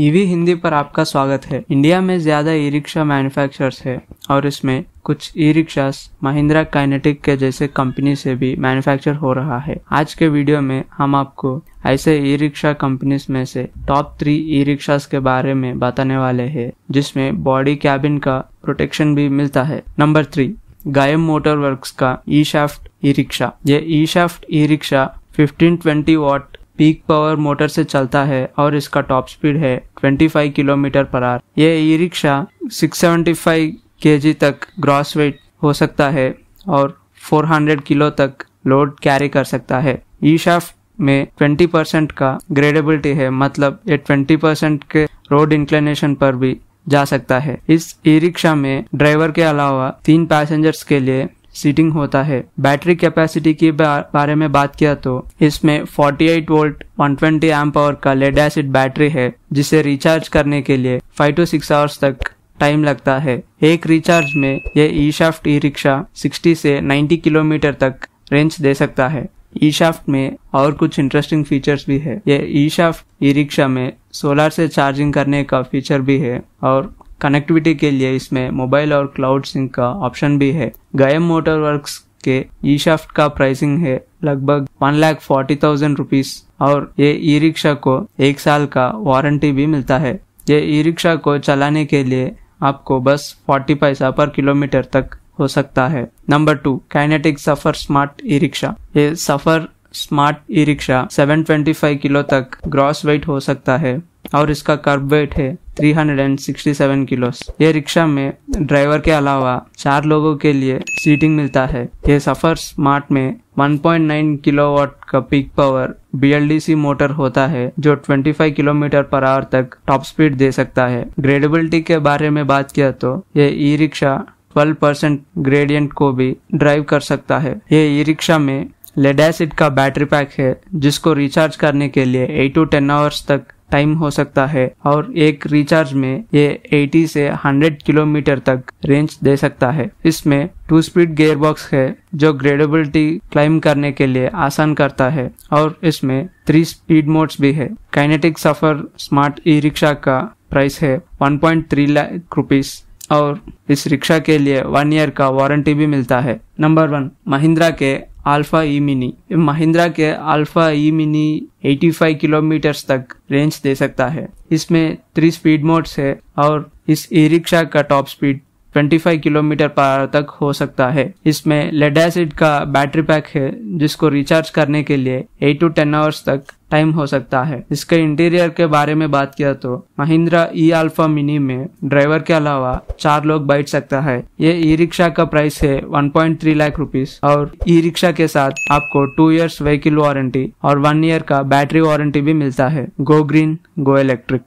EV Hindi पर आपका स्वागत है। इंडिया में ज़्यादा ई रिक्शा मैन्युफैक्चरर्स है और इसमें कुछ ई रिक्शा महिंद्रा काइनेटिक के जैसे कंपनी से भी मैन्युफैक्चर हो रहा है। आज के वीडियो में हम आपको ऐसे ई रिक्शा कंपनीज़ में से टॉप थ्री ई रिक्शा के बारे में बताने वाले हैं, जिसमें बॉडी कैबिन का प्रोटेक्शन भी मिलता है। Number three Gayam motor works का ई शाफ्ट ई रिक्शा ये e shaft e rickshaw 1520 watt peak power motor से चलता है और इसका टॉप स्पीड है 25 किलोमीटर पर आवर ये ई रिक्शा 675 केजी तक ग्रॉस वेट हो सकता है और 400 किलो तक लोड कैरी कर सकता है. ई शाफ्ट में 20 परसेंट का ग्रेडेबिलिटी है मतलब ये 20 परसेंट के रोड इंक्लिनेशन पर भी जा सकता है. इस ई रिक्शा में ड्राइवर के अलावा तीन पैसेंजर्स के लिए सीटिंग होता है। बैटरी कैपेसिटी के बारे में बात किया तो इसमें 48 वोल्ट 120 एम पावर का लेड एसिड बैटरी है, जिसे रिचार्ज करने के लिए 5 टू 6 आवर्स तक टाइम लगता है। एक रिचार्ज में ये ई शाफ्ट ई रिक्शा 60 से 90 किलोमीटर तक रेंज दे सकता है। ई शाफ्ट में और कुछ इंटरेस्टिंग फीचर्स भी है। ये ई शाफ्ट ई रिक्शा में सोलर से चार्जिंग करने का फीचर भी है और कनेक्टिविटी के लिए इसमें मोबाइल और क्लाउड सिंक का ऑप्शन भी है। गायम मोटर वर्क्स के ई शाफ्ट का प्राइसिंग है लगभग one lakh forty thousand rupees और ये ई रिक्शा को एक साल का वारंटी भी मिलता है। ये ई रिक्शा को चलाने के लिए आपको बस 40 पैसा पर किलोमीटर तक हो सकता है। Number two kinetic Safar smart e rickshaw ये Safar smart e rickshaw 725 kilo तक ग्रॉस वेट हो सकता है और इसका कर्ब वेट है 367 किलो ये रिक्शा में ड्राइवर के अलावा चार लोगों के लिए सीटिंग मिलता है। ये सफ़र स्मार्ट में 1.9 किलोवाट का पीक पावर बीएलडीसी मोटर होता है, जो 25 किलोमीटर पर आवर तक टॉप स्पीड दे सकता है। ग्रेडेबिलिटी के बारे में बात किया तो ये ई रिक्शा 12 परसेंट ग्रेडियंट को भी ड्राइव कर सकता है। ये ई रिक्शा में लेड एसिड का बैटरी पैक है, जिसको रिचार्ज करने के लिए 8 टू 10 आवर्स तक टाइम हो सकता है और एक रिचार्ज में ये 80 से 100 किलोमीटर तक रेंज दे सकता है। इसमें टू स्पीड गियर बॉक्स है, जो ग्रेडेबिलिटी क्लाइम करने के लिए आसान करता है और इसमें थ्री स्पीड मोड्स भी है। Kinetic Safar smart e rickshaw का प्राइस है 1.3 लाख रुपीस और इस रिक्शा के लिए वन ईयर का वारंटी भी मिलता है। नंबर वन महिंद्रा के अल्फ़ा ई मिनी महिंद्रा के अल्फ़ा ई मिनी 85 किलोमीटर तक रेंज दे सकता है। इसमें थ्री स्पीड मोड्स है और इस ई रिक्शा का टॉप स्पीड 25 किलोमीटर पर तक हो सकता है। इसमें लेड एसिड का बैटरी पैक है, जिसको रिचार्ज करने के लिए 8 टू 10 आवर्स तक टाइम हो सकता है। इसके इंटीरियर के बारे में बात किया तो महिंद्रा ई अल्फ़ा मिनी में ड्राइवर के अलावा चार लोग बैठ सकता है। ये ई रिक्शा का प्राइस है 1.3 लाख रुपीस और ई रिक्शा के साथ आपको टू इयर्स व्हीकल वारंटी और वन ईयर का बैटरी वारंटी भी मिलता है। Go green go electric